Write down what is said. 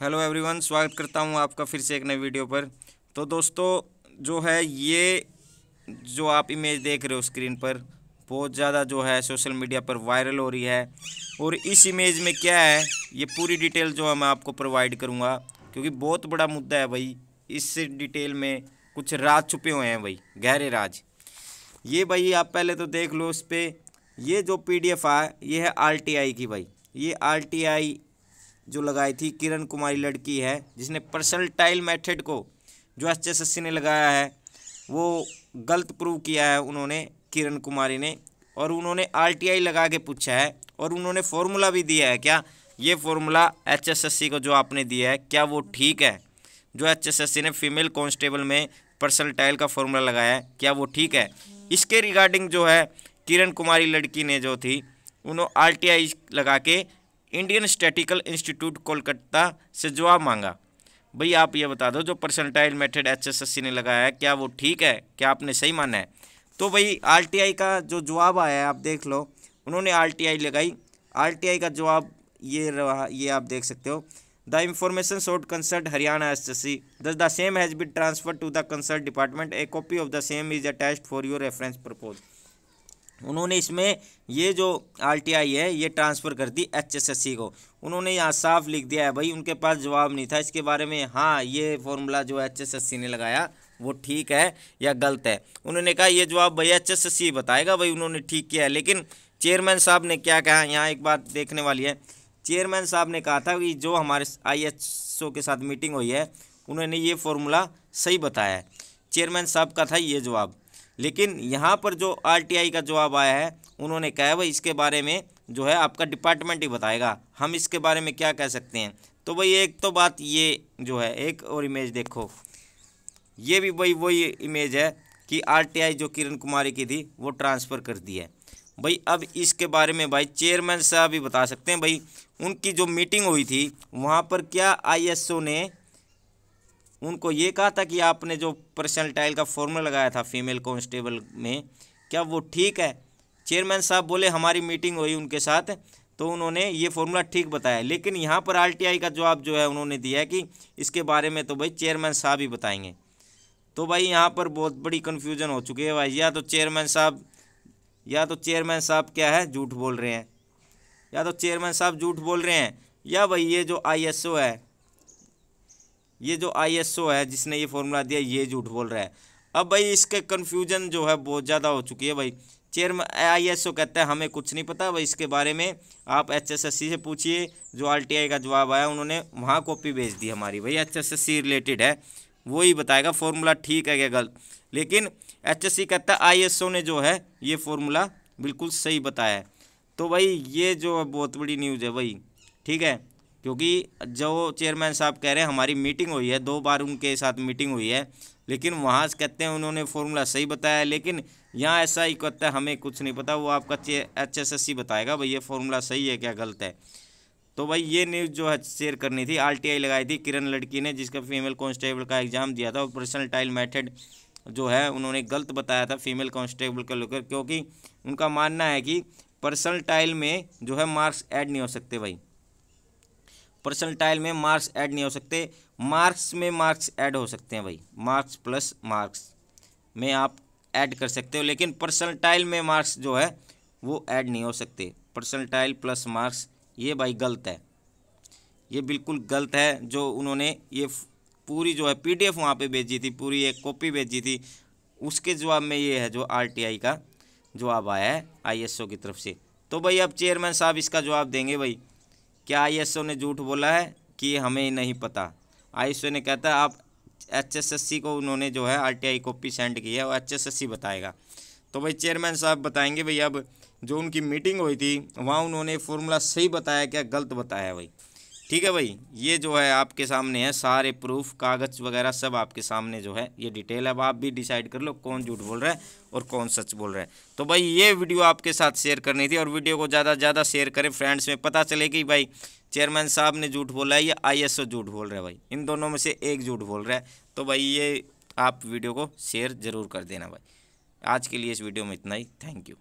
Hello everyone, स्वागत करता हूँ आपका फिर से एक नई वीडियो पर। तो दोस्तों, जो है ये जो आप इमेज देख रहे हो स्क्रीन पर, बहुत ज़्यादा जो है सोशल मीडिया पर वायरल हो रही है। और इस इमेज में क्या है, ये पूरी डिटेल जो है मैं आपको प्रोवाइड करूँगा, क्योंकि बहुत बड़ा मुद्दा है भाई, इस डिटेल में कुछ राज छुपे हुए हैं भाई, गहरे राज। ये भाई आप पहले तो देख लो इस पर ये जो पी डी है ये है आरटीआई की भाई, ये आरटीआई जो लगाई थी किरण कुमारी लड़की है, जिसने पर्सनल टाइल मेथड को जो एस एस सी ने लगाया है, वो गलत प्रूव किया है उन्होंने, किरण कुमारी ने। और उन्होंने आर टी आई लगा के पूछा है, और उन्होंने फॉर्मूला भी दिया है। क्या ये formula H S S C को जो आपने दिया है, क्या वो ठीक है? जो एच एस एस सी ने फीमेल कांस्टेबल में पर्सनल टाइल का फॉर्मूला लगाया है, क्या वो ठीक है? इसके रिगार्डिंग जो है, किरण कुमारी लड़की ने जो थी उन्होंने आर टी आई लगा के इंडियन स्टैटिकल इंस्टीट्यूट कोलकाता से जवाब मांगा। भाई आप ये बता दो, जो परसेंटाइल मेथड एच ने लगाया है, क्या वो ठीक है? क्या आपने सही माना है? तो भाई आरटीआई का जो जवाब आया है, आप देख लो। उन्होंने आरटीआई लगाई। आरटीआई का जवाब ये रहा, ये आप देख सकते हो। The information sought concerned Haryana S S C this the same has been transfer to the concerned department a copy of the same is attached for your reference propose उन्होंने इसमें ये जो आरटीआई है, ये ट्रांसफ़र कर दी HSSC को। उन्होंने यहाँ साफ़ लिख दिया है भाई, उनके पास जवाब नहीं था। इसके बारे में हाँ ये फॉर्मूला जो एचएसएससी ने लगाया, वो ठीक है या गलत है? उन्होंने कहा, ये जवाब भाई एच बताएगा भाई, उन्होंने ठीक किया है। लेकिन चेयरमैन साहब ने क्या कहा? यहाँ एक बात देखने वाली है। चेयरमैन साहब ने कहा था कि जो हमारे आई के साथ मीटिंग हुई है, उन्होंने ये फॉर्मूला सही बताया है। चेयरमैन साहब का था ये जवाब। लेकिन यहाँ पर जो आरटीआई का जवाब आया है, उन्होंने कहा है, भाई, इसके बारे में जो है आपका डिपार्टमेंट ही बताएगा। हम इसके बारे में क्या कह सकते हैं? तो भाई, एक तो बात ये जो है, एक और इमेज देखो। ये भी भाई, वही इमेज है कि आरटीआई जो किरण कुमारी की थी, वो ट्रांसफ़र कर दी है। भाई, अब इसके बारे में भाई चेयरमैन साहब भी बता सकते हैं। भाई, उनकी जो मीटिंग हुई थी, वहाँ पर क्या आईएसओ ने उनको ये कहा था कि आपने जो पर्सनल टाइल का फॉर्मूला लगाया था फीमेल कांस्टेबल में, क्या वो ठीक है? चेयरमैन साहब बोले, हमारी मीटिंग हुई उनके साथ तो उन्होंने ये फॉर्मूला ठीक बताया। लेकिन यहाँ पर आरटीआई का जवाब जो है उन्होंने दिया है कि इसके बारे में तो भाई चेयरमैन साहब ही बताएँगे। तो भाई यहाँ पर बहुत बड़ी कन्फ्यूज़न हो चुकी है भाई। या तो चेयरमैन साहब, या तो चेयरमैन साहब क्या है? झूठ बोल रहे हैं। या तो चेयरमैन साहब झूठ बोल रहे हैं, या भाई ये जो आईएसओ है ये जो आईएसओ है, जिसने ये फॉर्मूला दिया, ये झूठ बोल रहा है। अब भाई, इसके कन्फ्यूज़न जो है, बहुत ज़्यादा हो चुकी है भाई। चेयरमैन आईएसओ कहता है, हमें कुछ नहीं पता। भाई, इसके बारे में आप एचएसएससी से पूछिए, जो आरटीआई का जवाब आया, उन्होंने वहाँ कॉपी भेज दी हमारी। भाई एचएसएससी रिलेटेड है, वो ही बताएगा फॉर्मूला ठीक है क्या गलत? लेकिन एच कहता है आई ने जो है, ये फॉर्मूला बिल्कुल सही बताया है। तो भाई, ये जो बहुत बड़ी न्यूज़ है भाई, ठीक है? क्योंकि जो चेयरमैन साहब कह रहे हैं, हमारी मीटिंग हुई है, दो बार उनके साथ मीटिंग हुई है, लेकिन वहाँ से कहते हैं उन्होंने फॉर्मूला सही बताया, लेकिन यहाँ ऐसा ही कहता है, हमें कुछ नहीं पता, वो आपका एच एस एस सी बताएगा, भाई ये फॉर्मूला सही है, क्या गलत है? तो भाई ये न्यूज़ जो है शेयर करनी थी आर टी आई लगाई थी, किरण लड़की ने, जिसका फीमेल कांस्टेबल का एग्ज़ाम दिया था पर्सनल टाइल मेथड जो है, उन्होंने गलत बताया था फीमेल कांस्टेबल को लेकर, क्योंकि उनका मानना है कि पर्सनल टाइल में जो है मार्क्स ऐड नहीं हो सकते भाई। परसेंटाइल में मार्क्स ऐड नहीं हो सकते। मार्क्स में मार्क्स ऐड हो सकते हैं भाई। मार्क्स प्लस मार्क्स में आप ऐड कर सकते हो, लेकिन परसेंटाइल में मार्क्स जो है, वो ऐड नहीं हो सकते। परसेंटाइल प्लस मार्क्स ये भाई गलत है। ये बिल्कुल गलत है जो उन्होंने ये पूरी जो है पीडीएफ वहाँ पे भेजी थी, पूरी एक कॉपी भेजी थी। उसके जवाब में ये है जो आरटीआई का जवाब आया है आईएसओ की तरफ़ से। तो भाई अब चेयरमैन साहब इसका जवाब देंगे भाई। क्या आईएसओ ने झूठ बोला है कि हमें नहीं पता? आईएसओ ने कहता है आप एचएसएससी को उन्होंने जो है आरटीआई कॉपी सेंड की है और एचएसएससी बताएगा। तो भाई चेयरमैन साहब बताएँगे, भाई अब जो उनकी मीटिंग हुई थी, वहाँ उन्होंने फॉर्मूला सही बताया क्या, गलत बताया भाई? ठीक है भाई, ये जो है आपके सामने है, सारे प्रूफ कागज़ वगैरह सब आपके सामने जो है, ये डिटेल अब आप भी डिसाइड कर लो कौन झूठ बोल रहा है और कौन सच बोल रहा है। तो भाई, ये वीडियो आपके साथ शेयर करनी थी और वीडियो को ज़्यादा से ज़्यादा शेयर करें। फ्रेंड्स में पता चले कि भाई चेयरमैन साहब ने झूठ बोला है या आईएसओ झूठ बोल रहा है भाई? इन दोनों में से एक झूठ बोल रहा है। तो भाई, ये आप वीडियो को शेयर ज़रूर कर देना भाई। आज के लिए इस वीडियो में इतना ही। Thank you